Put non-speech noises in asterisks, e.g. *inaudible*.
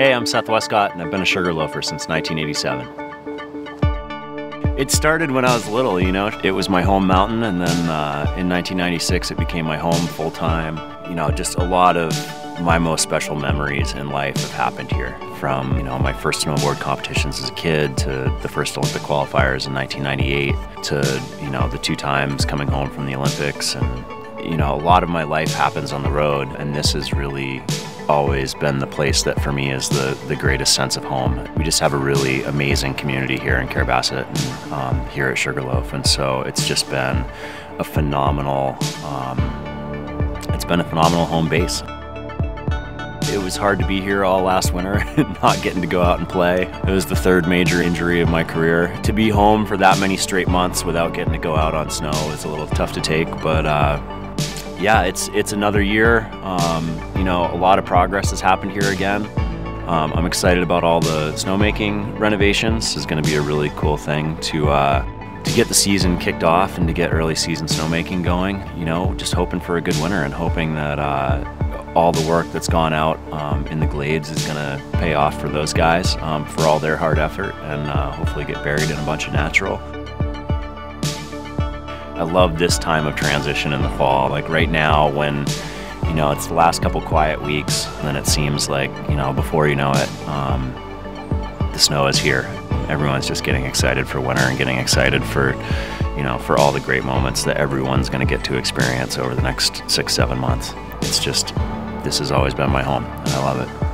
Hey, I'm Seth Wescott, and I've been a Sugarloafer since 1987. It started when I was little, you know. It was my home mountain, and then uh, in 1996 it became my home full time. You know, just a lot of my most special memories in life have happened here. From, you know, my first snowboard competitions as a kid to the first Olympic qualifiers in 1998 to, you know, the two times coming home from the Olympics. And, you know, a lot of my life happens on the road, and this is really always been the place that for me is the, the greatest sense of home. We just have a really amazing community here in Carrabassett and um, here at Sugarloaf. And so it's just been a phenomenal, um, it's been a phenomenal home base. It was hard to be here all last winter, *laughs* not getting to go out and play. It was the third major injury of my career. To be home for that many straight months without getting to go out on snow is a little tough to take, but uh, yeah, it's it's another year. Um, you know, a lot of progress has happened here again. Um, I'm excited about all the snowmaking renovations. Is going to be a really cool thing to uh, to get the season kicked off and to get early season snowmaking going. You know, just hoping for a good winter and hoping that uh, all the work that's gone out um, in the glades is going to pay off for those guys um, for all their hard effort and uh, hopefully get buried in a bunch of natural. I love this time of transition in the fall. Like right now when, you know, it's the last couple quiet weeks, and then it seems like, you know, before you know it, um, the snow is here. Everyone's just getting excited for winter and getting excited for, you know, for all the great moments that everyone's going to get to experience over the next six, seven months. It's just, this has always been my home, and I love it.